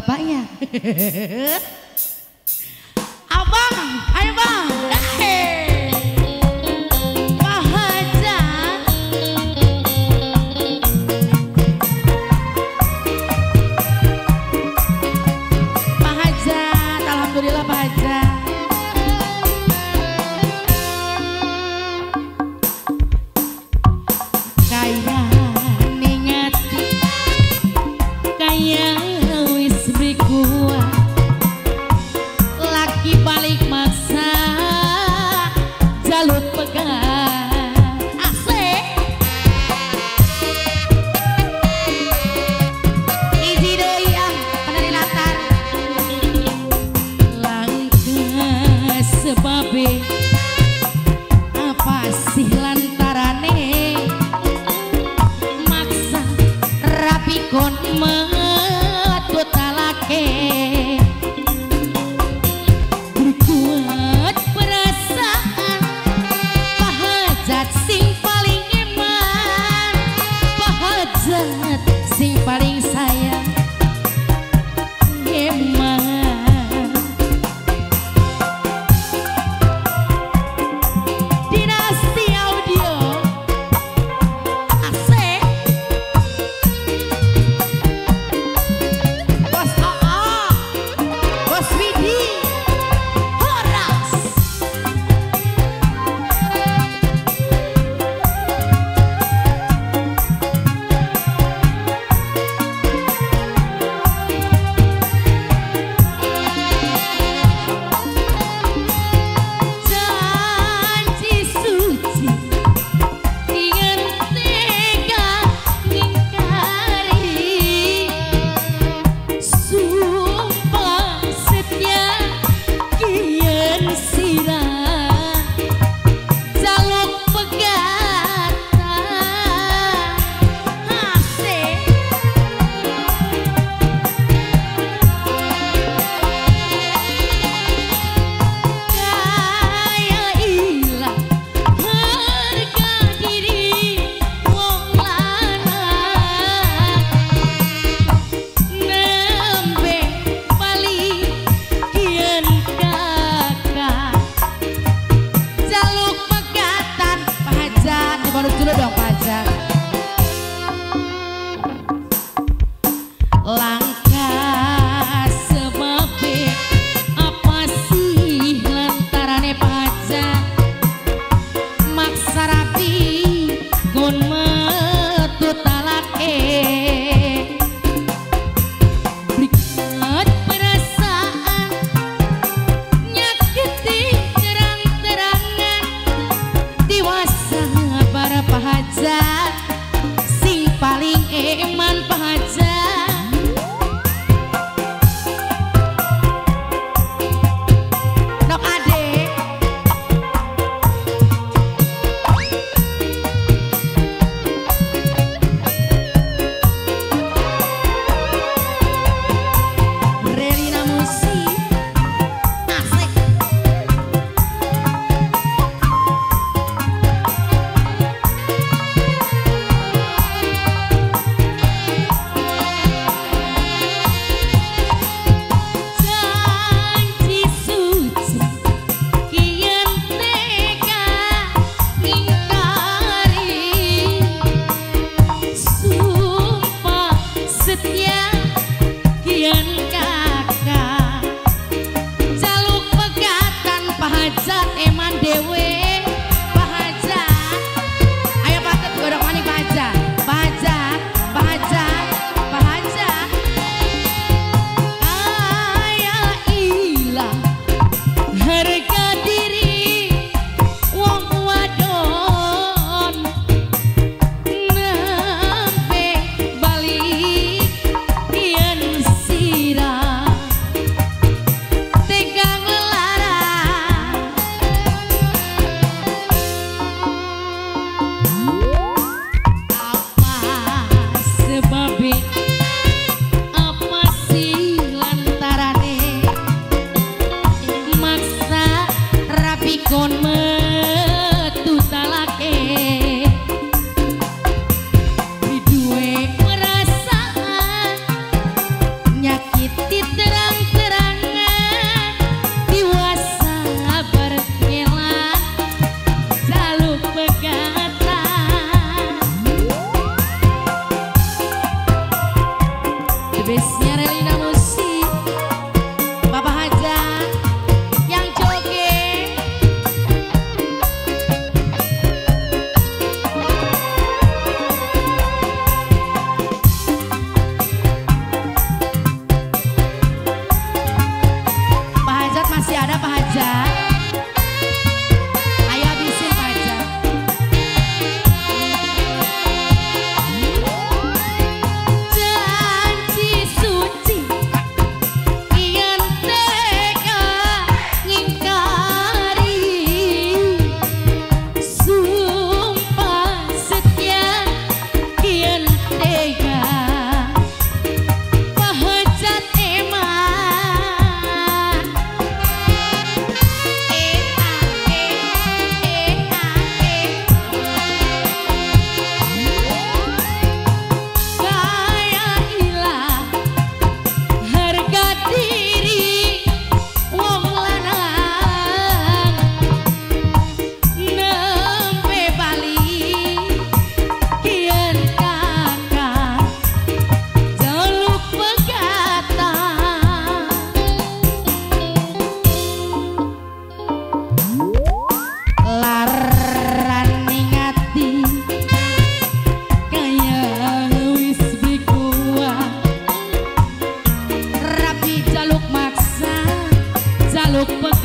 bapaknya. Abang, ayo bang. pikun metu talake. Berkuat perasaan pahajat sing paling iman pahajat sing paling Preocupação